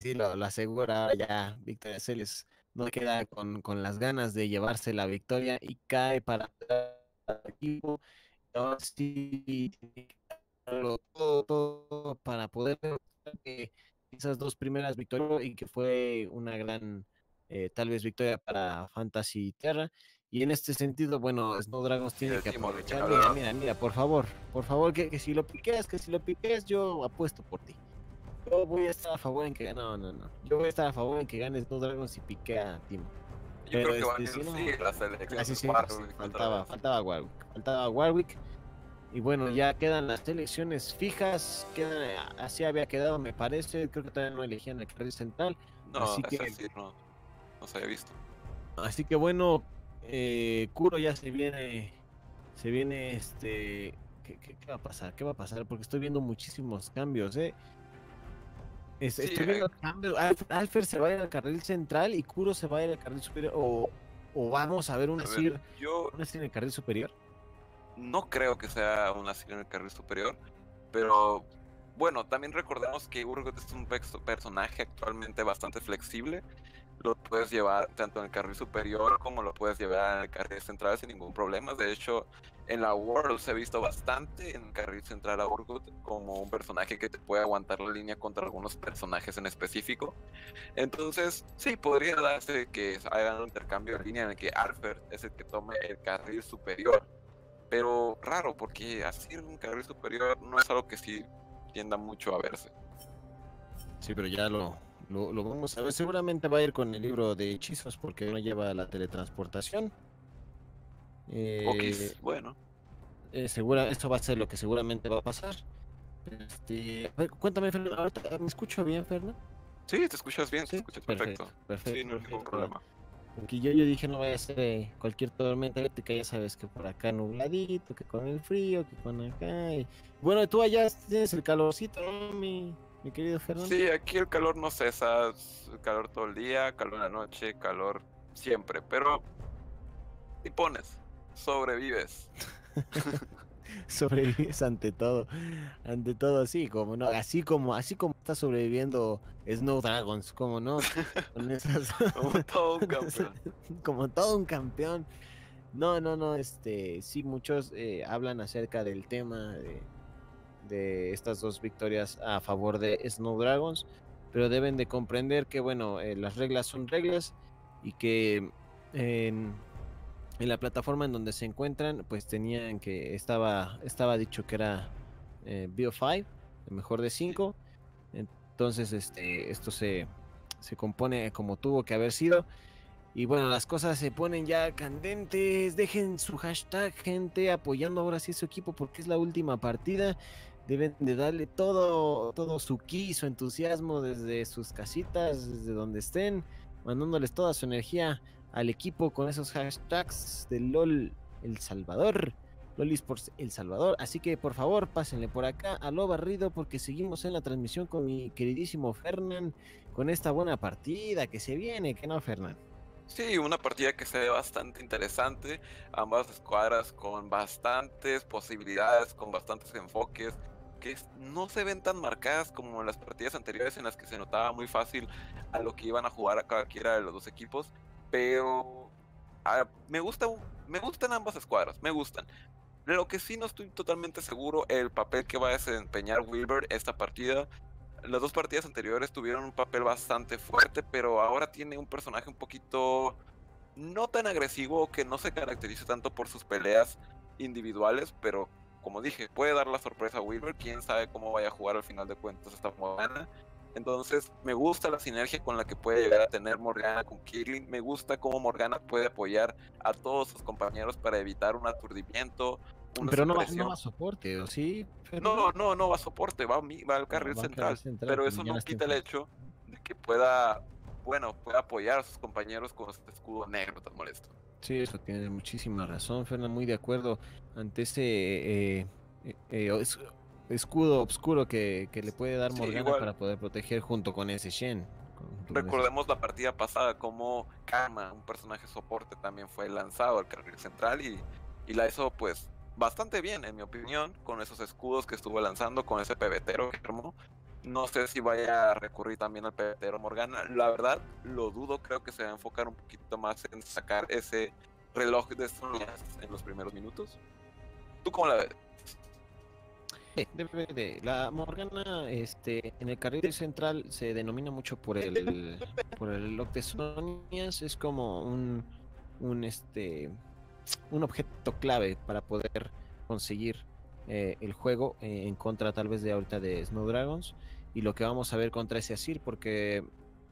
sí, lo, lo asegura ya Victoria Celes. No queda con, con las ganas de llevarse la victoria y cae para el equipo. Ahora sí, tiene que darlo todo, todo para poder que esas dos primeras victorias y que fue una gran, eh, tal vez, victoria para Fantasy Terra. Y en este sentido, bueno, Snow Dragons tiene que aprovechar. Mira, mira, mira, por favor, por favor, que, que si lo piqueas, que si lo piqueas, yo apuesto por ti. Yo voy a estar a favor en que gane. No, no, no. Yo voy a estar a favor en que gane Snow Dragons y pique a Timo. Yo Pero, creo que va a este, ir, sí, no. la selección. Así sí, Warwick faltaba, faltaba Warwick. Faltaba Warwick. Y bueno, ya quedan las elecciones fijas. Quedan, así había quedado, me parece. Creo que todavía no elegían el carril central. No, así que- sí, no, no se había visto. Así que bueno, eh, Kuro ya se viene. Se viene este. ¿qué, qué, qué va a pasar? ¿Qué va a pasar? Porque estoy viendo muchísimos cambios, ¿eh? Es- Sí, estoy hay- viendo cambios. Alf- Alfer se va a ir al carril central y Kuro se va a ir al carril superior. O, o vamos a ver una Sir en el carril superior. no creo que sea una serie en el carril superior, pero bueno, también recordemos que Urgot es un personaje actualmente bastante flexible. Lo puedes llevar tanto en el carril superior como lo puedes llevar en el carril central sin ningún problema. De hecho, en la World se ha visto bastante en el carril central a Urgot como un personaje que te puede aguantar la línea contra algunos personajes en específico. Entonces, sí, podría darse que hagan un intercambio de línea en el que Arfer es el que tome el carril superior. Pero raro, porque así un carril superior no es algo que sí tienda mucho a verse. Sí, pero ya lo, lo, lo vamos a ver. Seguramente va a ir con el libro de hechizos porque no lleva la teletransportación. Eh, Okis, bueno. eh, segura, esto va a ser lo que seguramente va a pasar. Este, a ver, cuéntame, Fernando, ahorita, ¿me escucho bien, Fernando? Sí, te escuchas bien, Sí, te escuchas perfecto. perfecto, sí, no hay ningún perfecto. problema. Porque yo, yo dije no vaya a ser eh, cualquier tormenta eléctrica, ya sabes que por acá nubladito, que con el frío, que con acá. y- Bueno, tú allá tienes el calorcito, ¿no, mi, mi querido Fernando? Sí, aquí el calor no cesa, es calor todo el día, calor en la noche, calor siempre, pero y pones, sobrevives. sobrevives ante todo, ante todo así como no, así como así como está sobreviviendo Snow Dragons, como no, con esas, Como todo un campeón. como todo un campeón. No, no, no, este, sí muchos eh, hablan acerca del tema de, de estas dos victorias a favor de Snow Dragons, pero deben de comprender que bueno, eh, las reglas son reglas y que en, en la plataforma en donde se encuentran, pues tenían que estaba estaba dicho que era eh, Bio5, el mejor de 5. Entonces, este esto se se compone como tuvo que haber sido. Y bueno, las cosas se ponen ya candentes. Dejen su hashtag, gente, apoyando ahora sí a su equipo porque es la última partida. Deben de darle todo, todo su ki, su entusiasmo desde sus casitas, desde donde estén, mandándoles toda su energía al equipo con esos hashtags de LOL El Salvador. LOL El Salvador. Así que por favor, pásenle por acá a lo barrido porque seguimos en la transmisión con mi queridísimo Fernán con esta buena partida que se viene, que no, Fernán. Sí, una partida que se ve bastante interesante, ambas escuadras con bastantes posibilidades, con bastantes enfoques, que no se ven tan marcadas como en las partidas anteriores en las que se notaba muy fácil a lo que iban a jugar a cualquiera de los dos equipos, pero me gusta, me gustan ambas escuadras, me gustan. Lo que sí no estoy totalmente seguro el papel que va a desempeñar Wilber esta partida. Las dos partidas anteriores tuvieron un papel bastante fuerte, pero ahora tiene un personaje un poquito no tan agresivo que no se caracteriza tanto por sus peleas individuales, pero como dije, puede dar la sorpresa a Wilber, quién sabe cómo vaya a jugar al final de cuentas esta Morgana. Entonces, me gusta la sinergia con la que puede llegar a tener Morgana con Kirling. Me gusta cómo Morgana puede apoyar a todos sus compañeros para evitar un aturdimiento. Una Pero no va, supresión. no va a soporte, ¿o sí? No, no, no va a soporte, va, va al carril va al central. carril central, pero como eso no quita el hecho de que pueda, bueno, pueda apoyar a sus compañeros con este escudo negro tan molesto. Sí, eso tiene muchísima razón, Fernán, muy de acuerdo ante ese eh, eh, eh, es- escudo oscuro que, que le puede dar Morgana para poder proteger junto con ese Shen. con- con ese- Recordemos la partida pasada, como Karma, un personaje soporte, también fue lanzado al carril central y, y la hizo pues bastante bien, en mi opinión, con esos escudos que estuvo lanzando, con ese pebetero que armó. No sé si vaya a recurrir también al pebetero Morgana. La verdad, lo dudo. Creo que se va a enfocar un poquito más en sacar ese reloj de estrellas en los primeros minutos. ¿Tú cómo la ves? La Morgana, este, en el carril central se denomina mucho por el por el reloj de Sonias. Es como un, un este un objeto clave para poder conseguir eh, el juego eh, en contra tal vez de ahorita de Snow Dragons y lo que vamos a ver contra ese Asir porque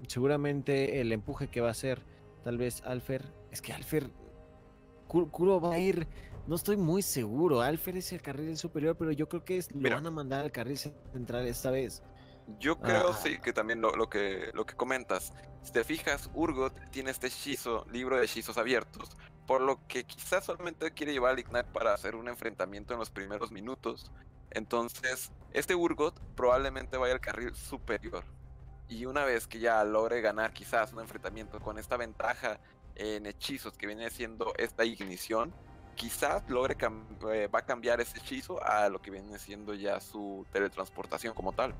seguramente el empuje que va a hacer tal vez Alfer es que Alfer Kuro va a ir no estoy muy seguro. Alfer es el carril superior, pero yo creo que es, lo van a mandar al carril central esta vez. Yo creo, ah. sí, que también lo, que, lo que comentas. Si te fijas, Urgot tiene este hechizo, libro de hechizos abiertos, por lo que quizás solamente quiere llevar al Ignite para hacer un enfrentamiento en los primeros minutos. Entonces, este Urgot probablemente vaya al carril superior. Y una vez que ya logre ganar quizás un enfrentamiento con esta ventaja en hechizos que viene siendo esta ignición, quizás logre eh, va a cambiar ese hechizo a lo que viene siendo ya su teletransportación como tal.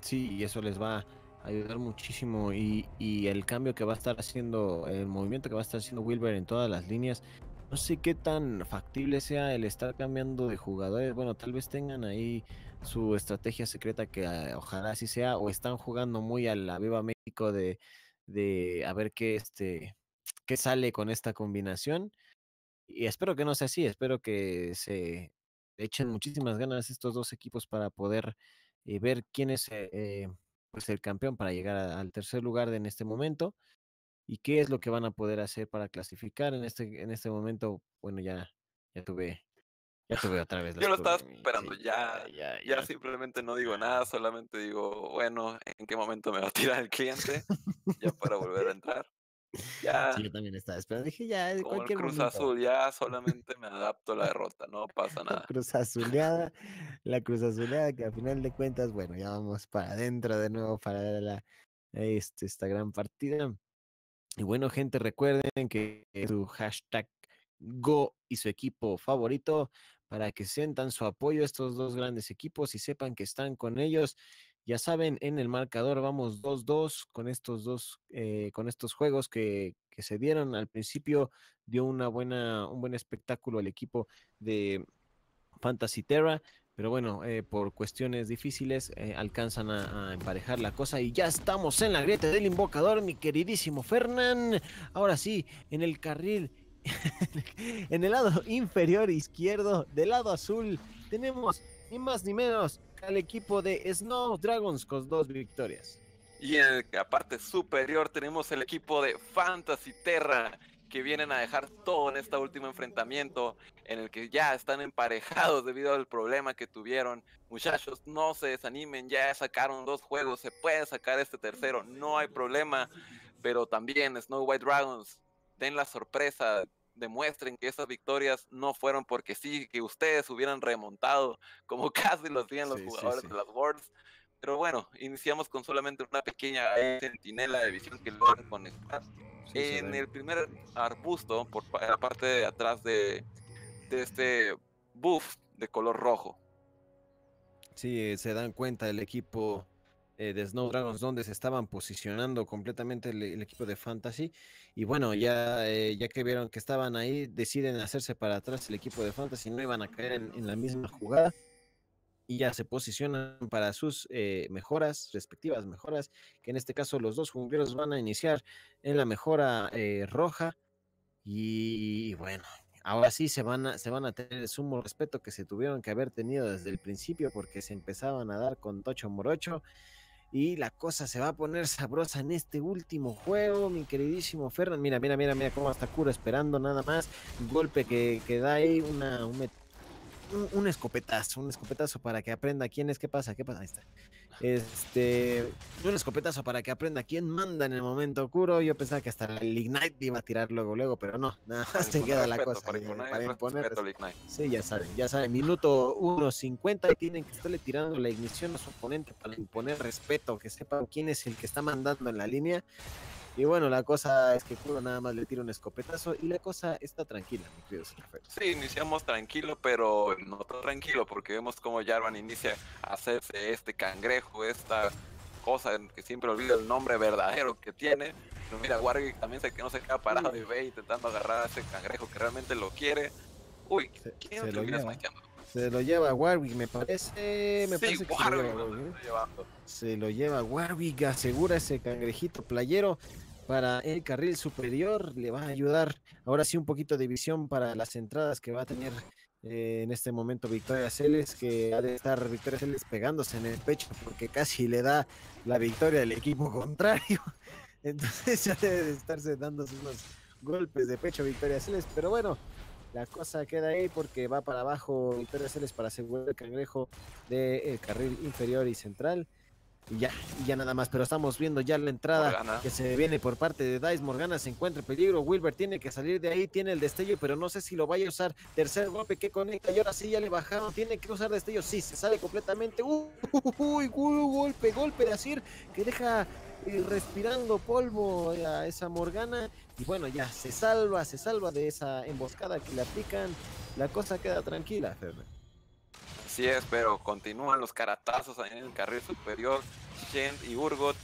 Sí, y eso les va a ayudar muchísimo. Y, y, el cambio que va a estar haciendo, el movimiento que va a estar haciendo Wilber en todas las líneas, no sé qué tan factible sea el estar cambiando de jugadores. Bueno, tal vez tengan ahí su estrategia secreta que ah, ojalá así sea, o están jugando muy a la Viva México de, de a ver qué este qué sale con esta combinación. Y espero que no sea así, espero que se echen muchísimas ganas estos dos equipos para poder eh, ver quién es eh, eh, pues el campeón para llegar al tercer lugar en este momento y qué es lo que van a poder hacer para clasificar en este en este momento. Bueno, ya ya tuve ya tuve otra vez. Yo lo estaba esperando, ya, ya, ya, simplemente no digo nada, solamente digo, bueno, ¿en qué momento me va a tirar el cliente? ya para volver a entrar. Ya. Sí, yo también estaba esperando. Dije, ya, como cualquier Cruz Azul, ya solamente me adapto a la derrota, no pasa nada. Cruz Azuleada, la Cruz Azuleada, que a final de cuentas, bueno, ya vamos para adentro de nuevo para la, este, esta gran partida. Y bueno, gente, recuerden que su hashtag Go y su equipo favorito para que sientan su apoyo a estos dos grandes equipos y sepan que están con ellos ya saben, en el marcador vamos 2-2 con estos dos, eh, con estos juegos que, se dieron al principio. Dio una buena, un buen espectáculo el equipo de Fantasy Terra. Pero bueno, eh, por cuestiones difíciles eh, alcanzan a, emparejar la cosa y ya estamos en la grieta del invocador, mi queridísimo Fernán. Ahora sí, en el carril, en el lado inferior izquierdo, del lado azul, tenemos ni más ni menos al equipo de Snow Dragons con dos victorias. Y en la parte superior tenemos el equipo de Fantasy Terra, que vienen a dejar todo en este último enfrentamiento, en el que ya están emparejados debido al problema que tuvieron. Muchachos, no se desanimen, ya sacaron dos juegos, se puede sacar este tercero, no hay problema. Pero también Snow White Dragons, den la sorpresa, demuestren que esas victorias no fueron porque sí, que ustedes hubieran remontado, como casi lo hacían los jugadores de las Worlds. Pero bueno, iniciamos con solamente una pequeña centinela de visión que logran conectar. en el primer arbusto, por la parte de atrás de, de este buff de color rojo. Sí, se dan cuenta el equipo eh, de Snow Dragons donde se estaban posicionando completamente el, equipo de Fantasy. Y bueno, ya, eh, ya que vieron que estaban ahí, deciden hacerse para atrás el equipo de Fantasy, no iban a caer en, la misma jugada. Y ya se posicionan para sus eh, mejoras, respectivas mejoras, que en este caso los dos jugadores van a iniciar en la mejora roja. Y bueno, ahora sí se van a, se van a tener el sumo respeto que se tuvieron que haber tenido desde el principio porque se empezaban a dar con Tocho Morocho y la cosa se va a poner sabrosa en este último juego, mi queridísimo Ferran. Mira, mira, mira, mira cómo está Cura esperando nada más. golpe que, que da ahí una, un, un, escopetazo, un escopetazo para que aprenda quién es, qué pasa, qué pasa, ahí está. Este, un escopetazo para que aprenda quién manda en el momento Kuro. Yo pensaba que hasta el Ignite iba a tirar luego, luego, pero no, nada más te queda la cosa. Para imponer, Sí, ya saben, ya saben. Minuto 1.50 y tienen que estarle tirando la ignición a su oponente para imponer respeto, que sepan quién es el que está mandando en la línea. Y bueno, la cosa es que Kuro nada más le tira un escopetazo y la cosa está tranquila, mi querido Sí, iniciamos tranquilo, pero no tranquilo, porque vemos como Jarvan inicia a hacerse este cangrejo, esta cosa que siempre olvida el nombre verdadero que tiene. Pero mira, Warwick también se que no se queda parado y ve intentando agarrar a ese cangrejo que realmente lo quiere. Uy, ¿quién se, lo lleva? Se lo lleva Warwick, me parece. Me parece que se, lo lleva, se lo lleva Warwick, asegura ese cangrejito playero para el carril superior. Le va a ayudar ahora sí un poquito de visión para las entradas que va a tener eh, en este momento Victoria Celes, que ha de estar Victoria Celes pegándose en el pecho porque casi le da la victoria al equipo contrario. Entonces ya debe de estarse dándose unos golpes de pecho Victoria Celes, pero bueno, la cosa queda ahí porque va para abajo Victoria Celes para asegurar el cangrejo del carril inferior y central. Y ya, y ya nada más, pero estamos viendo ya la entrada que se viene por parte de Dice. Morgana se encuentra en peligro. Wilber tiene que salir de ahí, tiene el destello, pero no sé si lo vaya a usar. Tercer golpe que conecta y ahora sí ya le bajaron. Tiene que usar destello. Sí, se sale completamente. Uy, uy, golpe, golpe de Asir que deja eh, respirando polvo a esa Morgana. Y bueno, ya se salva, se salva de esa emboscada que le aplican. La cosa queda tranquila. Pero continúan los caratazos ahí en el carril superior. Shen y Urgot.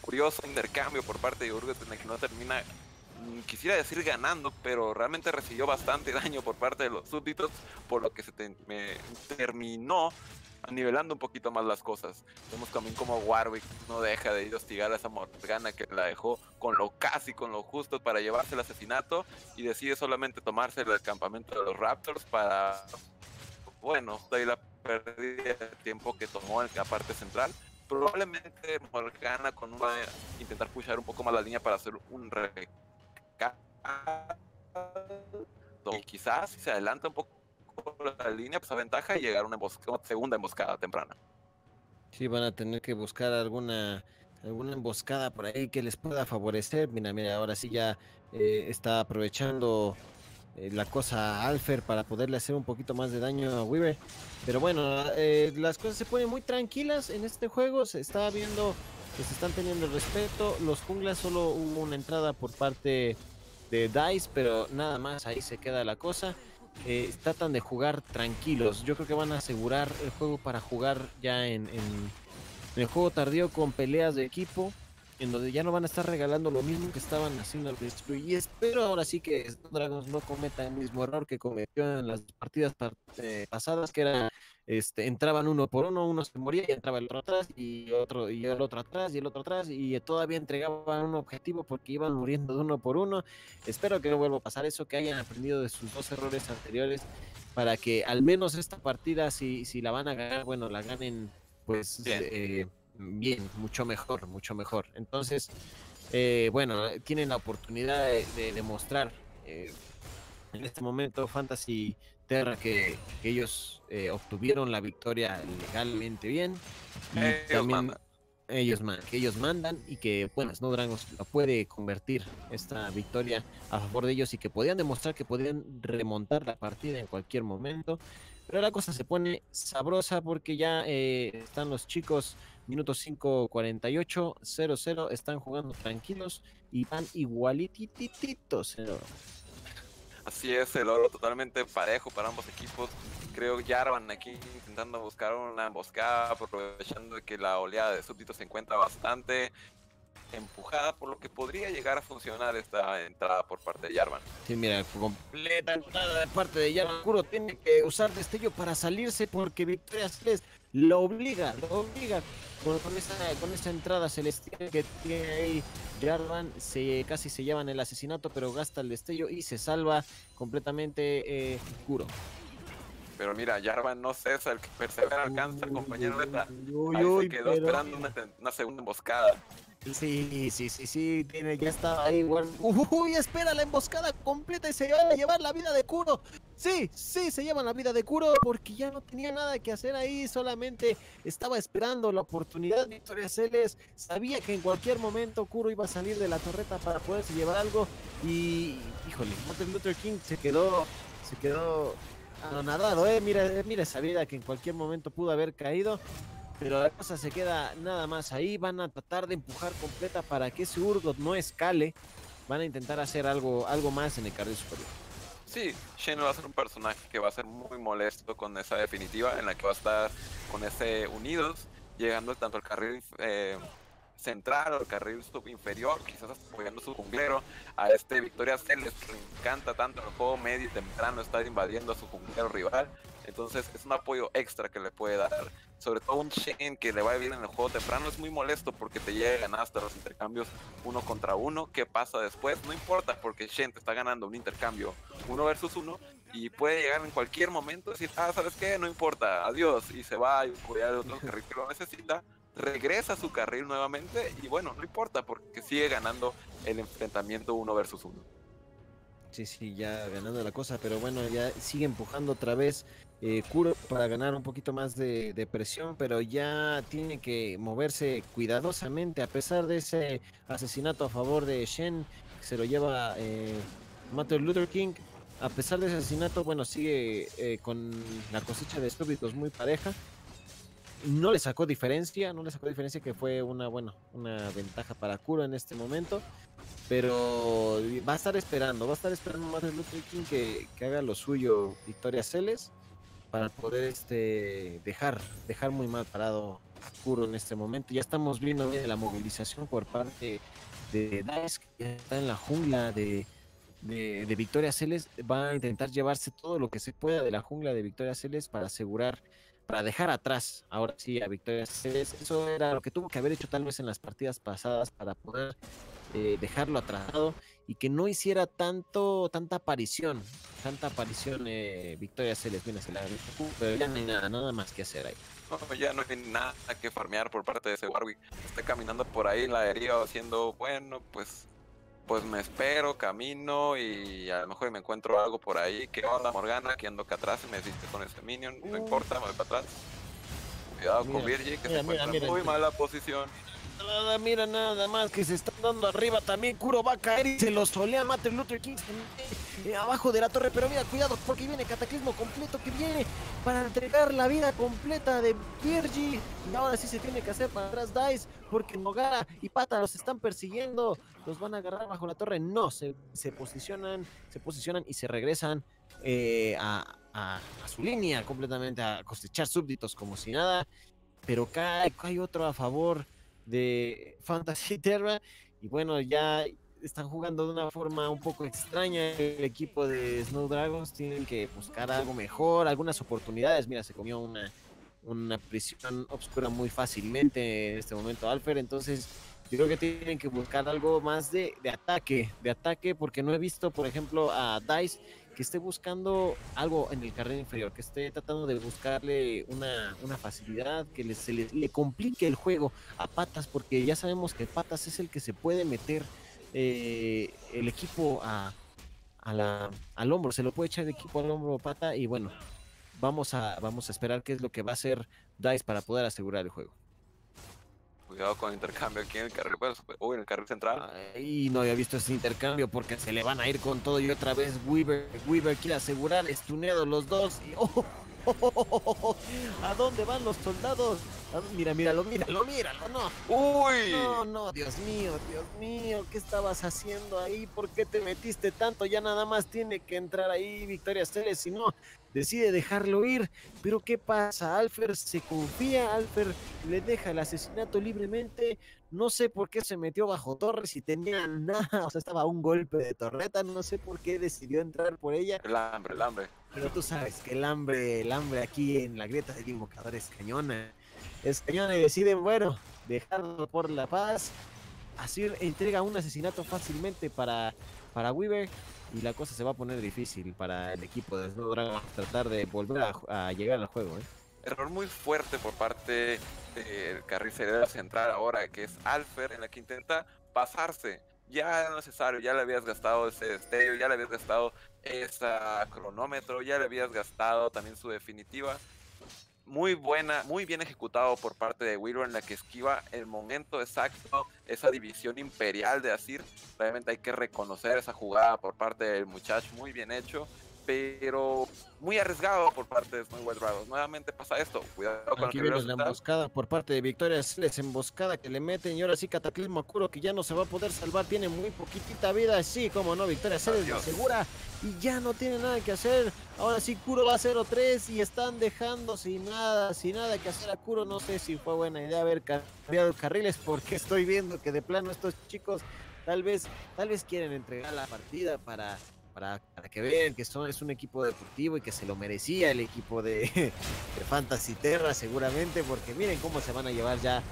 Curioso intercambio por parte de Urgot en el que no termina, mm, quisiera decir ganando, pero realmente recibió bastante daño por parte de los súbditos, por lo que se terminó nivelando un poquito más las cosas. Vemos también como Warwick no deja de ir hostigar a esa Morgana que la dejó con lo casi, con lo justo para llevarse el asesinato y decide solamente tomarse el campamento de los Raptors para bueno, de la pérdida de tiempo que tomó en la parte central. Probablemente Morgana con una intentar pushar un poco más la línea para hacer un recado. Y quizás si se adelanta un poco la línea, pues ventaja y llegar a una, segunda emboscada temprana. Sí, van a tener que buscar alguna alguna emboscada por ahí que les pueda favorecer. Mira, mira, ahora sí ya eh, está aprovechando eh, la cosa Alfer para poderle hacer un poquito más de daño a Weaver. Pero bueno, eh, las cosas se ponen muy tranquilas en este juego. Se está viendo que se están teniendo el respeto. Los junglas solo hubo una entrada por parte de Dice, pero nada más ahí se queda la cosa. Eh, tratan de jugar tranquilos. Yo creo que van a asegurar el juego para jugar ya en el juego tardío con peleas de equipo en donde ya no van a estar regalando lo mismo que estaban haciendo al principio. Y espero ahora sí que Dragons no cometa el mismo error que cometió en las partidas eh, pasadas, que era este, entraban uno por uno, uno se moría y entraba el otro atrás y otro y el otro atrás y el otro atrás y todavía entregaban un objetivo porque iban muriendo de uno por uno. Espero que no vuelva a pasar eso, que hayan aprendido de sus dos errores anteriores para que al menos esta partida, si, si la van a ganar, bueno, la ganen pues eh, bien, mucho mejor, mucho mejor. Entonces, eh, bueno, tienen la oportunidad de, demostrar eh, en este momento Fantasy Terra que, ellos eh, obtuvieron la victoria legalmente bien. Y también ellos, que ellos mandan y que, bueno, Snow Dragons lo puede convertir esta victoria a favor de ellos y que podían demostrar que podían remontar la partida en cualquier momento. Pero la cosa se pone sabrosa porque ya están los chicos Minuto 5, 48, 0-0. Están jugando tranquilos y van igualitititos. Así es, el oro totalmente parejo para ambos equipos. Creo que van aquí intentando buscar una emboscada, aprovechando que la oleada de súbditos se encuentra bastante empujada, por lo que podría llegar a funcionar esta entrada por parte de Jarvan. Sí, mira, completa entrada de parte de Jarvan. Kuro tiene que usar destello para salirse porque Victoria Celeste lo obliga, lo obliga con, esa, con esa entrada celestial que tiene ahí Jarvan, se, casi se llevan el asesinato, pero gasta el destello y se salva completamente eh, Kuro. Pero mira, Jarvan no cesa, el que persevera alcanza, el compañero de Ahí se quedó esperando una, una segunda emboscada. Sí, sí, sí, sí, tiene, ya estaba ahí. Uy, espera la emboscada completa y se van a llevar la vida de Kuro. Sí, sí, se llevan la vida de Kuro porque ya no tenía nada que hacer ahí, solamente estaba esperando la oportunidad. Victoria Celes sabía que en cualquier momento Kuro iba a salir de la torreta para poderse llevar algo y, híjole, Martin Luther King se quedó, se quedó anonadado, eh. Mira, mira esa vida que en cualquier momento pudo haber caído pero la cosa se queda nada más ahí. Van a tratar de empujar completa para que ese Urgot no escale. Van a intentar hacer algo, algo más en el carril superior. Sí, Shane va a ser un personaje que va a ser muy molesto con esa definitiva, en la que va a estar con ese unidos, llegando tanto al carril eh, central o el carril inferior, quizás apoyando su junglero, a este Victoria Celes que le encanta tanto el juego medio y temprano estar invadiendo a su junglero rival. Entonces es un apoyo extra que le puede dar. Sobre todo un Shen que le va bien en el juego temprano es muy molesto porque te llegan hasta los intercambios uno contra uno. ¿Qué pasa después? No importa porque Shen te está ganando un intercambio uno versus uno y puede llegar en cualquier momento y decir, ah, ¿sabes qué? No importa, adiós. Y se va y puede al otro carril que lo necesita regresa a su carril nuevamente y bueno, no importa porque sigue ganando el enfrentamiento uno versus uno. Sí, sí, ya ganando la cosa, pero bueno, ya sigue empujando otra vez eh, Kuro para ganar un poquito más de, presión, pero ya tiene que moverse cuidadosamente a pesar de ese asesinato a favor de Shen, que se lo lleva eh, Martin Luther King. A pesar de ese asesinato, bueno, sigue eh, con la cosecha de súbditos muy pareja no le sacó diferencia, no le sacó diferencia que fue una, bueno, una ventaja para Kuro en este momento. Pero va a estar esperando, va a estar esperando de Luther King que, haga lo suyo Victoria Celes para poder este dejar, dejar muy mal parado Kuro en este momento. Ya estamos viendo la movilización por parte de Dice, que está en la jungla de, de, Victoria Celes. Va a intentar llevarse todo lo que se pueda de la jungla de Victoria Celes para asegurar para dejar atrás ahora sí a Victoria Eso era lo que tuvo que haber hecho tal vez en las partidas pasadas para poder eh, dejarlo atrasado y que no hiciera tanto tanta aparición, tanta aparición eh, Victoria Celes, viene la pero ya no hay nada, nada más que hacer ahí. ya no hay nada que farmear por parte de ese Warwick. Está caminando por ahí la herida haciendo, bueno, pues pues me espero, camino y a lo mejor me encuentro algo por ahí. ¿Qué onda, Morgana? Que ando acá atrás y me viste con este minion. No uh. importa, me voy para atrás. Cuidado con Virgie, que se encuentra muy mala posición. Mira nada más que se están dando arriba también. Kuro va a caer y se lo solea Martin Luther King eh, abajo de la torre. Pero mira, cuidado porque viene Cataclismo completo que viene para entregar la vida completa de Virgie. Y ahora sí se tiene que hacer para atrás Dice porque Nogara y Pata los están persiguiendo. Los van a agarrar bajo la torre. No, se, se posicionan, se posicionan y se regresan eh, a, a, su línea completamente a cosechar súbditos como si nada. Pero cae, hay otro a favor de Fantasy Terra. Y bueno, ya están jugando de una forma un poco extraña el equipo de Snow Dragons. Tienen que buscar algo mejor, algunas oportunidades. Mira, se comió una, una prisión oscura muy fácilmente en este momento Alfer. Entonces, yo creo que tienen que buscar algo más de, de ataque, de ataque, porque no he visto, por ejemplo, a Dice que esté buscando algo en el carril inferior, que esté tratando de buscarle una, una facilidad, que le, se le, complique el juego a Patas, porque ya sabemos que Patas es el que se puede meter eh, el equipo a, la, al hombro, se lo puede echar el equipo al hombro Pata y bueno, vamos a, vamos a esperar qué es lo que va a hacer Dice para poder asegurar el juego. Cuidado con intercambio aquí en el carril, pues, uy, en el carril central. Y no había visto ese intercambio porque se le van a ir con todo y otra vez Weaver, Weaver quiere asegurar, estuneado los dos oh, ¿A dónde van los soldados? Mira, míralo, míralo, míralo, no. Uy. No, no, Dios mío, Dios mío, ¿qué estabas haciendo ahí? ¿Por qué te metiste tanto? Ya nada más tiene que entrar ahí Victoria Celes, si no, decide dejarlo ir. Pero ¿qué pasa? Alfer se confía, Alfer le deja el asesinato libremente. No sé por qué se metió bajo torres y tenía nada, o sea, estaba a un golpe de torreta, no sé por qué decidió entrar por ella. El hambre, el hambre. Pero tú sabes que el hambre, el hambre aquí en la grieta del invocador es cañona. Es cañona y deciden, bueno, dejarlo por la paz. Así entrega un asesinato fácilmente para, para Weaver y la cosa se va a poner difícil para el equipo de Snow Dragon tratar de volver a, llegar al juego. ¿eh? Error muy fuerte por parte del carril central ahora, que es Alfer, en la que intenta pasarse ya era necesario, ya le habías gastado ese destello, ya le habías gastado esa cronómetro, ya le habías gastado también su definitiva. Muy buena, muy bien ejecutado por parte de Willow en la que esquiva el momento exacto, esa división imperial de Asir. Realmente hay que reconocer esa jugada por parte del muchacho, muy bien hecho. Pero muy arriesgado por parte de Snow White Dragons. Nuevamente pasa esto. Cuidado con Aquí viene la emboscada por parte de Victoria Les emboscada que le meten y ahora sí Cataclismo a Kuro que ya no se va a poder salvar. Tiene muy poquitita vida. Sí, como no, Victoria Celes lo asegura y ya no tiene nada que hacer. Ahora sí Kuro va a 0-3 y están dejando sin nada, sin nada que hacer a Kuro. No sé si fue buena idea haber cambiado carriles porque estoy viendo que de plano estos chicos tal vez, tal vez quieren entregar la partida para para, que vean que son, es un equipo deportivo y que se lo merecía el equipo de, Fantasy Terra seguramente, porque miren cómo se van a llevar ya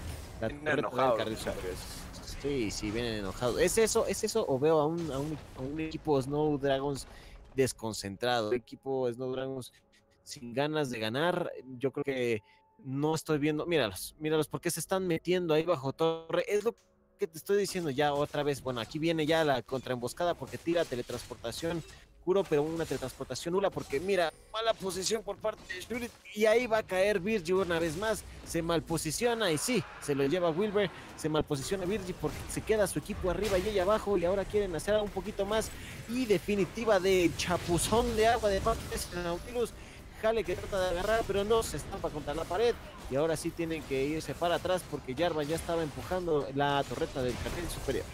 la carril Sí, sí, vienen enojados. ¿Es eso, es eso o veo a un, a un, equipo Snow Dragons desconcentrado, un equipo Snow Dragons sin ganas de ganar? Yo creo que no estoy viendo, míralos, míralos, porque se están metiendo ahí bajo torre. Es lo que te estoy diciendo ya otra vez. Bueno, aquí viene ya la contraemboscada porque tira teletransportación curo, pero una teletransportación nula porque mira, mala posición por parte de Shuri y ahí va a caer Virgil una vez más. Se malposiciona y sí, se lo lleva Wilber, se malposiciona Virgil porque se queda su equipo arriba y ella abajo y ahora quieren hacer un poquito más y definitiva de chapuzón de agua de parte de Nautilus Jale que trata de agarrar, pero no se estampa contra la pared. Y ahora sí tienen que irse para atrás porque Jarvan ya estaba empujando la torreta del carril superior.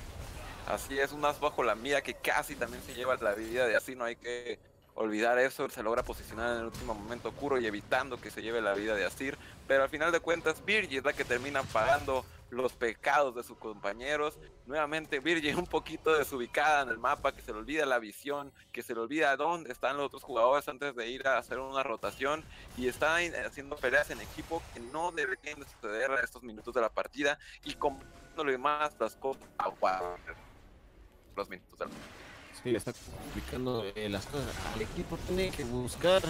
Así es, un as bajo la mía que casi también se lleva la vida de así, no hay que olvidar eso, se logra posicionar en el último momento Kuro y evitando que se lleve la vida de Asir, pero al final de cuentas Virgil es la que termina pagando los pecados de sus compañeros. Nuevamente Virgil un poquito desubicada en el mapa, que se le olvida la visión, que se le olvida dónde están los otros jugadores antes de ir a hacer una rotación y está haciendo peleas en equipo que no deberían de suceder a estos minutos de la partida y complicándole más las cosas a los minutos del Sí, le está complicando eh, las cosas. Equipo tiene que buscar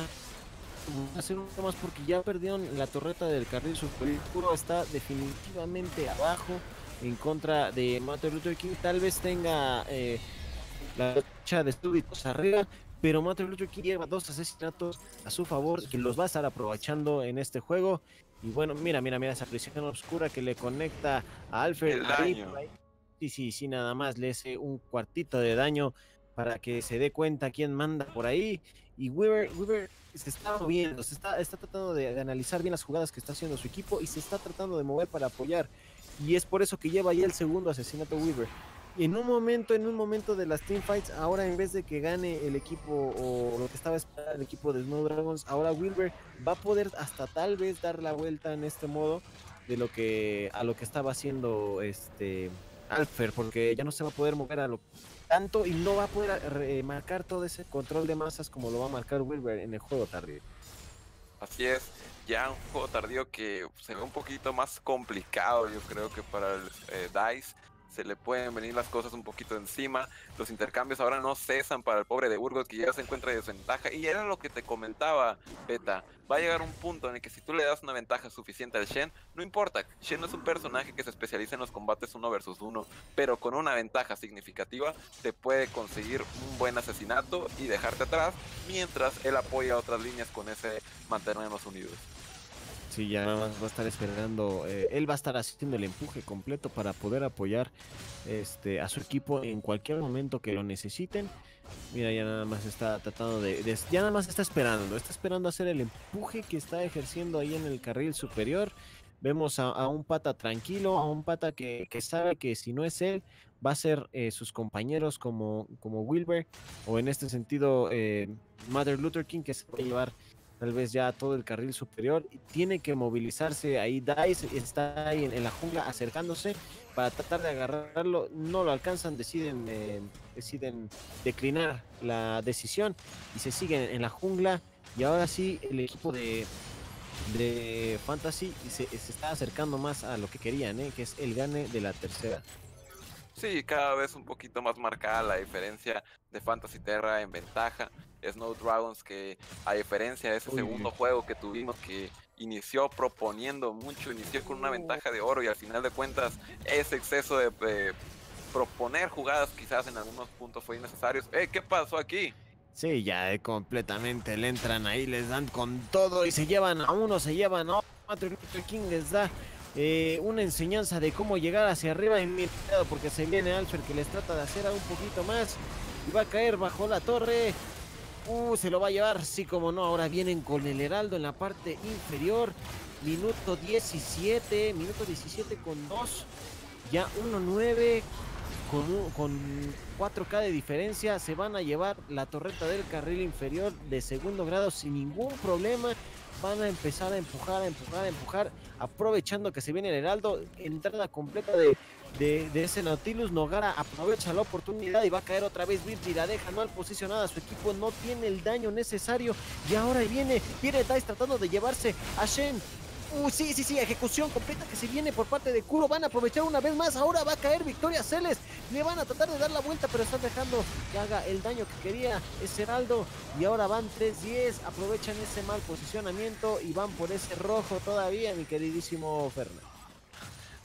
hacer un poco más porque ya perdieron la torreta del carril superior. Está definitivamente abajo en contra de Martin Luther King. Tal vez tenga eh, la lucha de súbitos arriba, pero Martin Luther King lleva dos asesinatos a su favor que los va a estar aprovechando en este juego. Y bueno, mira, mira, mira esa prisión oscura que le conecta a Alfred. Sí, sí, sí, nada más le hace un cuartito de daño para que se dé cuenta quién manda por ahí. Y Weaver, Weaver se está moviendo, se está, está tratando de, analizar bien las jugadas que está haciendo su equipo y se está tratando de mover para apoyar. Y es por eso que lleva ya el segundo asesinato Weaver. Y en un momento, en un momento de las teamfights, ahora en vez de que gane el equipo o lo que estaba esperando el equipo de Snow Dragons, ahora Wilber va a poder hasta tal vez dar la vuelta en este modo de lo que a lo que estaba haciendo este Alfer, porque ya no se va a poder mover a lo tanto y no va a poder eh, marcar todo ese control de masas como lo va a marcar Wilber en el juego tardío. Así es, ya un juego tardío que se ve un poquito más complicado, yo creo que para el eh, DICE se le pueden venir las cosas un poquito encima. Los intercambios ahora no cesan para el pobre de Burgos que ya se encuentra de desventaja. Y era lo que te comentaba, Beta. Va a llegar un punto en el que si tú le das una ventaja suficiente al Shen, no importa. Shen no es un personaje que se especializa en los combates uno versus uno, pero con una ventaja significativa te puede conseguir un buen asesinato y dejarte atrás mientras él apoya otras líneas con ese mantenernos unidos. Sí, ya nada más va a estar esperando. Eh, él va a estar haciendo el empuje completo para poder apoyar este, a su equipo en cualquier momento que lo necesiten. Mira, ya nada más está tratando de, Ya nada más está esperando. Está esperando hacer el empuje que está ejerciendo ahí en el carril superior. Vemos a, un pata tranquilo, a un pata que, sabe que si no es él, va a ser eh, sus compañeros como, como Wilber, o en este sentido, eh, Mother Luther King, que se va a llevar tal vez ya todo el carril superior, tiene que movilizarse ahí, Dice está ahí en, la jungla acercándose para tratar de agarrarlo, no lo alcanzan, deciden, eh, deciden declinar la decisión y se siguen en la jungla y ahora sí el equipo de, de Fantasy se, se está acercando más a lo que querían, eh, que es el gane de la tercera. Sí, cada vez un poquito más marcada la diferencia de Fantasy Terra en ventaja. Snow Dragons que a diferencia de ese segundo juego que tuvimos que inició proponiendo mucho, inició con una ventaja de oro y al final de cuentas ese exceso de proponer jugadas quizás en algunos puntos fue innecesario. Eh, ¿Qué pasó aquí? Sí, ya eh, completamente le entran ahí, les dan con todo y se llevan a uno, se llevan a otro. King les da eh, una enseñanza de cómo llegar hacia arriba en mi porque se viene Alfer que les trata de hacer un poquito más y va a caer bajo la torre Uh, se lo va a llevar, sí como no. Ahora vienen con el Heraldo en la parte inferior. Minuto 17, minuto 17 con 2. Ya 1-9 con, con 4K de diferencia. Se van a llevar la torreta del carril inferior de segundo grado sin ningún problema. Van a empezar a empujar, a empujar, a empujar. Aprovechando que se viene el Heraldo. Entrada completa de de, ese Nautilus. Nogara aprovecha la oportunidad y va a caer otra vez Virgil. La deja mal posicionada. Su equipo no tiene el daño necesario. Y ahora viene, viene Dice tratando de llevarse a Shen. Uh, sí, sí, sí, ejecución completa que se viene por parte de Kuro. Van a aprovechar una vez más. Ahora va a caer Victoria Celes. Le van a tratar de dar la vuelta, pero están dejando que haga el daño que quería ese Heraldo. Y ahora van 3-10. Aprovechan ese mal posicionamiento y van por ese rojo todavía, mi queridísimo Fernando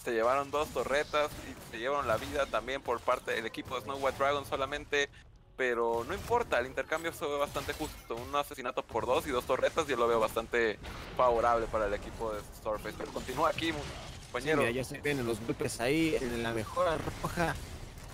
se llevaron dos torretas y se llevaron la vida también por parte del equipo de Snow White Dragon solamente. Pero no importa, el intercambio ve bastante justo. Un asesinato por dos y dos torretas, yo lo veo bastante favorable para el equipo de Starface. Pero continúa aquí, compañero. ya se vienen los golpes ahí en la mejora roja.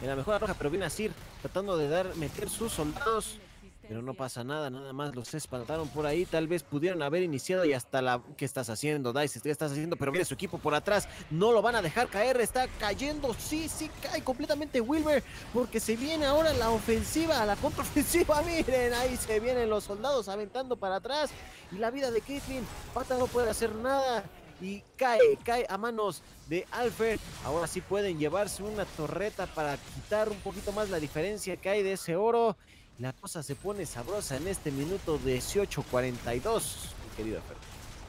En la mejora roja, pero viene Asir tratando de dar, meter sus soldados pero no pasa nada, nada más los espantaron por ahí. Tal vez pudieron haber iniciado y hasta la. ¿Qué estás haciendo, Dice? ¿Qué estás haciendo? Pero viene su equipo por atrás. No lo van a dejar caer. Está cayendo. Sí, sí, cae completamente Wilber. Porque se viene ahora la ofensiva, la contraofensiva. Miren, ahí se vienen los soldados aventando para atrás. Y la vida de Caitlyn. Pata no puede hacer nada y cae, cae a manos de Alfred. Ahora sí pueden llevarse una torreta para quitar un poquito más la diferencia que hay de ese oro. La cosa se pone sabrosa en este minuto 18-42, mi querido Fer.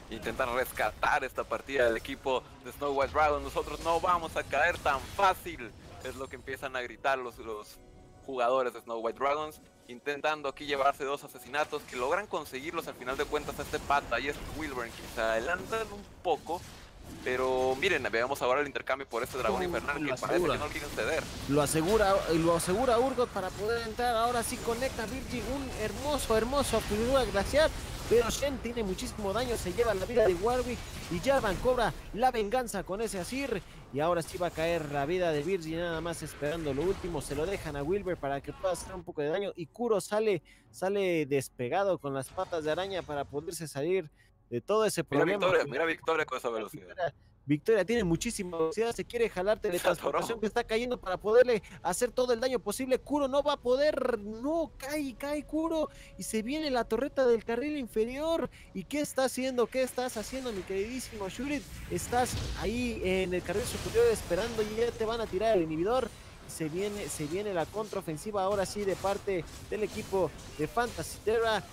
Intentan rescatar esta partida del equipo de Snow White Dragon. Nosotros no vamos a caer tan fácil. Es lo que empiezan a gritar los, los jugadores de Snow White Dragons. Intentando aquí llevarse dos asesinatos que logran conseguirlos al final de cuentas a este pata y este Wilburn que se adelantan un poco pero miren, veamos ahora el intercambio por este dragón infernal que parece que no quieren ceder. Lo asegura, lo asegura Urgot para poder entrar. Ahora sí conecta Virgil un hermoso, hermoso figura glaciar. Pero Shen tiene muchísimo daño, se lleva la vida de Warwick y Jarvan cobra la venganza con ese Asir. Y ahora sí va a caer la vida de Virgil, nada más esperando lo último. Se lo dejan a Wilber para que pueda hacer un poco de daño. Y Kuro sale, sale despegado con las patas de araña para poderse salir de todo ese problema. Mira Victoria, mira Victoria con esa velocidad. Victoria, tiene muchísima velocidad, se quiere jalar teletransportación que está cayendo para poderle hacer todo el daño posible. Kuro no va a poder, no, cae, cae Kuro y se viene la torreta del carril inferior. ¿Y qué está haciendo? ¿Qué estás haciendo, mi queridísimo Shurit? Estás ahí en el carril superior esperando y ya te van a tirar el inhibidor se viene, se viene la contraofensiva ahora sí de parte del equipo de Fantasy Terra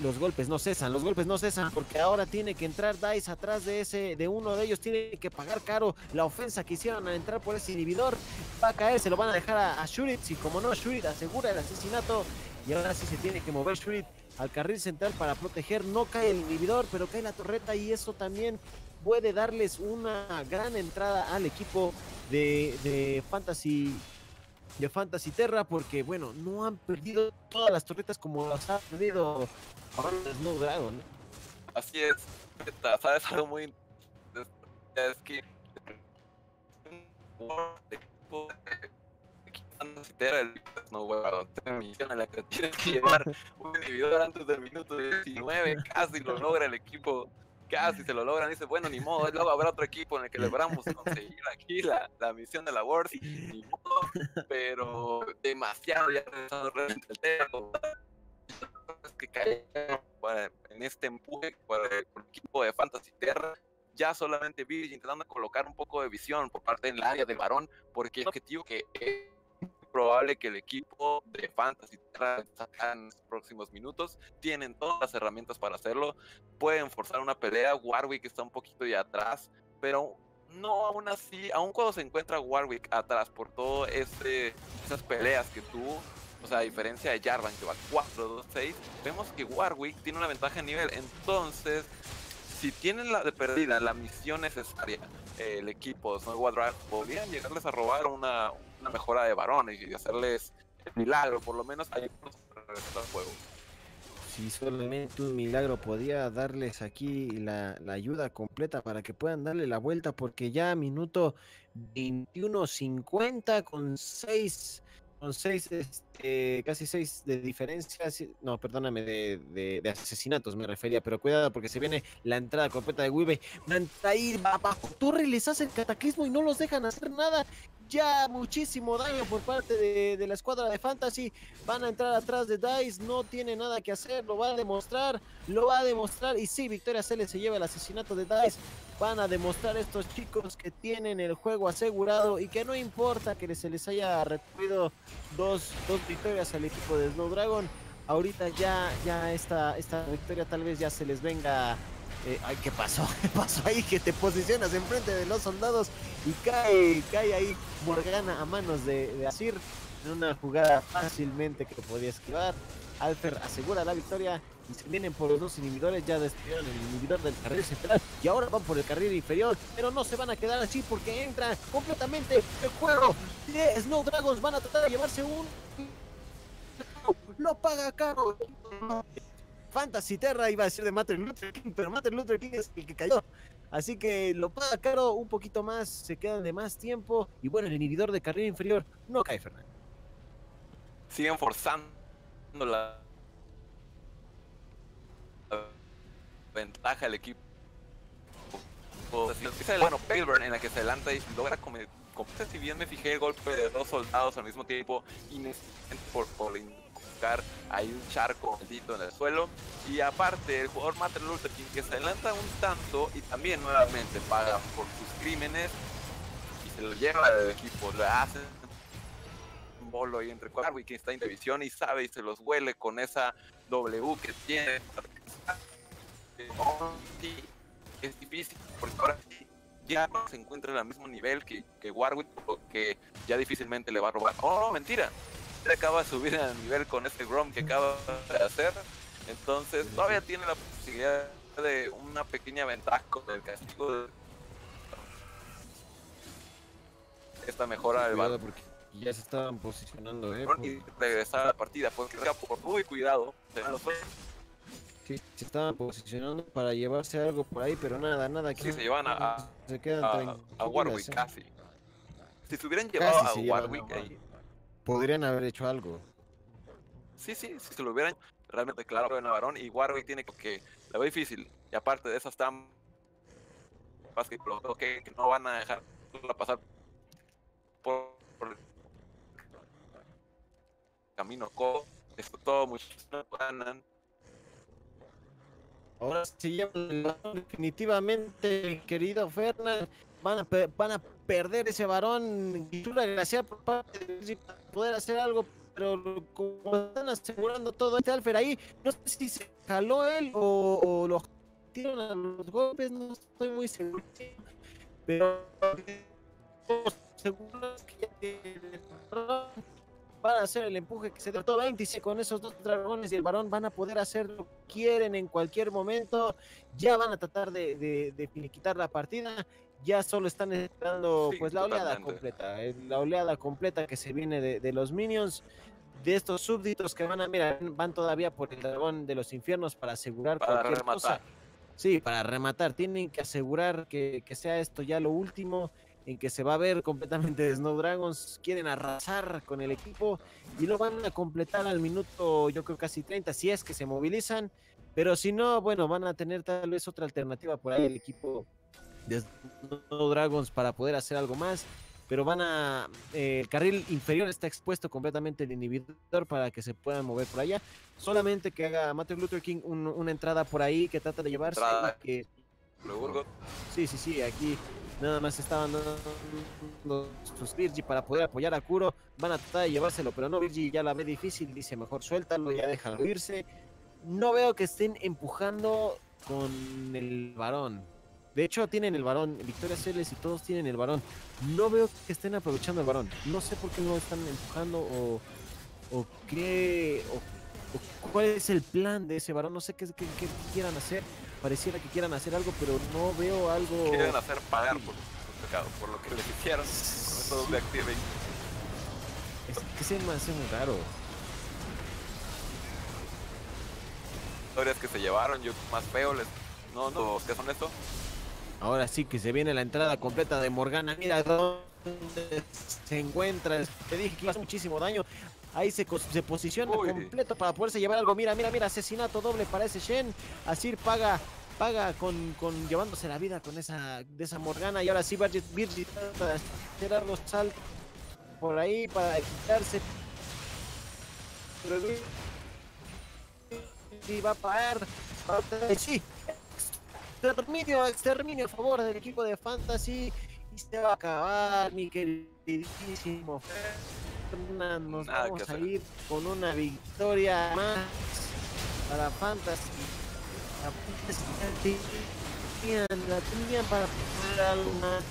los golpes no cesan, los golpes no cesan porque ahora tiene que entrar Dice atrás de ese, de uno de ellos, tiene que pagar caro la ofensa que hicieron al entrar por ese inhibidor, va a caer, se lo van a dejar a, Shurit, y como no, Shurit asegura el asesinato y ahora sí se tiene que mover Shurit al carril central para proteger, no cae el inhibidor, pero cae la torreta y eso también puede darles una gran entrada al equipo de, de Fantasy de Fantasy Terra porque bueno, no han perdido todas las torretas como las ha perdido Snow Dragon. Así es, sabes algo muy es que el Snow Dragon misión en la que tienes que llevar un inhibidor antes del minuto 19, casi lo logra el equipo casi se lo logran. Dice, bueno, ni modo, luego habrá otro equipo en el que logramos conseguir aquí la, la misión de la Wars. Ni modo, pero demasiado ya el tema que cae en este empuje por el, equipo de Fantasy Terra. Ya solamente vi intentando colocar un poco de visión por parte del área del varón, porque el objetivo que es probable que el equipo de Fantasy en los próximos minutos. Tienen todas las herramientas para hacerlo. Pueden forzar una pelea. Warwick está un poquito ya atrás, pero no aún así, aún cuando se encuentra Warwick atrás por todas esas peleas que tuvo, o sea, a diferencia de Jarvan que va 4-2-6, vemos que Warwick tiene una ventaja de nivel. Entonces, si tienen la de perdida la misión necesaria, el equipo de Snow Drive podrían llegarles a robar una, mejora de varones y hacerles el milagro, por lo menos ahí regresar al juego. Si solamente un milagro podía darles aquí la, la, ayuda completa para que puedan darle la vuelta, porque ya minuto 21.50 con 6 con seis, este, casi seis de diferencia, no, perdóname, de, de, asesinatos me refería, pero cuidado porque se viene la entrada completa de Wibe. Mantair va abajo, Torre les hace el cataclismo y no los dejan hacer nada ya muchísimo daño por parte de, la escuadra de Fantasy. Van a entrar atrás de Dice, no tiene nada que hacer, lo va a demostrar, lo va a demostrar. Y sí, Victoria Celes se lleva el asesinato de Dice. Van a demostrar estos chicos que tienen el juego asegurado y que no importa que se les haya retuido dos, dos victorias al equipo de Snow Dragon. Ahorita ya, ya esta, esta victoria tal vez ya se les venga eh, ay, ¿qué pasó? ¿Qué pasó ahí? Que te posicionas enfrente de los soldados y cae, cae ahí Morgana a manos de, Asir en una jugada fácilmente que podía esquivar. Alfer asegura la victoria y se vienen por los dos inhibidores, ya destruyeron el inhibidor del carril central y ahora van por el carril inferior, pero no se van a quedar así porque entra completamente el juego de Snow Dragons, van a tratar de llevarse un... Lo paga caro. Fantasy Terra iba a decir de Martin Luther King, pero Martin Luther King es el que cayó. Así que lo paga caro un poquito más, se quedan de más tiempo. Y bueno, el inhibidor de carrera inferior no cae, Fernando. Siguen forzando la ventaja al equipo. Bueno, Paleburn en la que se adelanta y logra comer. Si bien me fijé el golpe de dos soldados al mismo tiempo, por, por hay un charco maldito en el suelo. Y aparte, el jugador Martin Luther que se adelanta un tanto y también nuevamente paga por sus crímenes y se lo lleva al equipo, le hace un bolo ahí entre Warwick que está en división y sabe y se los huele con esa W que tiene. Es difícil porque ahora ya se encuentra en el mismo nivel que, que Warwick, que ya difícilmente le va a robar. Oh, mentira acaba de subir el nivel con este Grom que acaba de hacer. Entonces todavía tiene la posibilidad de una pequeña ventaja con el castigo de esta mejora del balón. Porque ya se estaban posicionando, eh. Y regresar a la partida, porque por muy cuidado. Sí, se estaban posicionando para llevarse algo por ahí, pero nada, nada. Sí, se llevan a, se quedan a, a Warwick, ¿eh? casi. Si se hubieran llevado a Warwick ahí, podrían haber hecho algo. Sí, sí, si se lo hubieran realmente claro en Navarón y Warwick tiene que la ve difícil y aparte de eso están que, que no van a dejar pasar por, por el camino co esto todo mucho ganan ahora sí definitivamente querido Fernand van a, van a perder ese varón y una gracia por parte de poder hacer algo, pero como están asegurando todo este Alfer ahí, no sé si se jaló él o, o lo tiraron a los golpes, no estoy muy seguro. Pero seguro que van a hacer el empuje que se trató 26 con esos dos dragones y el varón van a poder hacer lo que quieren en cualquier momento. Ya van a tratar de, de, de finiquitar la partida ya solo están esperando pues la oleada completa, eh, la oleada completa que se viene de, los minions, de estos súbditos que van a, mira, van todavía por el dragón de los infiernos para asegurar para cualquier rematar. cosa. Sí, para rematar, tienen que asegurar que, que, sea esto ya lo último, en que se va a ver completamente de Snow Dragons, quieren arrasar con el equipo y lo van a completar al minuto, yo creo casi 30, si es que se movilizan, pero si no, bueno, van a tener tal vez otra alternativa por ahí el equipo de Dragons para poder hacer algo más. Pero van a. Eh, el carril inferior está expuesto completamente el inhibidor para que se puedan mover por allá. Solamente que haga Martin Luther King una entrada por ahí que trata de llevarse. Que, sí, sí, sí. Aquí nada más estaban dando sus Virgi para poder apoyar a Kuro. Van a tratar de llevárselo, pero no, Virgi ya la ve difícil. Dice mejor suéltalo, ya déjalo irse. No veo que estén empujando con el varón. De hecho, tienen el varón. Victoria Celes y todos tienen el varón. No veo que estén aprovechando el varón. No sé por qué no están empujando o, o qué. O, cuál es el plan de ese varón. No sé qué, qué, qué, quieran hacer. Pareciera que quieran hacer algo, pero no veo algo. Quieren hacer pagar por su pecado, por lo que les hicieron con activate. Es que se me hace muy raro. Historias que se llevaron, yo más feo les. No, no, ¿qué son esto? Ahora sí que se viene la entrada completa de Morgana. Mira, se encuentra. Te dije que iba a hacer muchísimo daño. Ahí se, se posiciona completo para poderse llevar algo. Mira, mira, mira, asesinato doble para ese Shen. Asir paga paga con, con llevándose la vida con esa de esa Morgana y ahora sí Virgil para hacer los saltos por ahí para quitarse y va a pagar sí exterminio exterminio a favor del equipo de Fantasy. Y se va a acabar mi queridísimo nos vamos a ir con una victoria más para Fantasy. La tenían, la tenían para algo más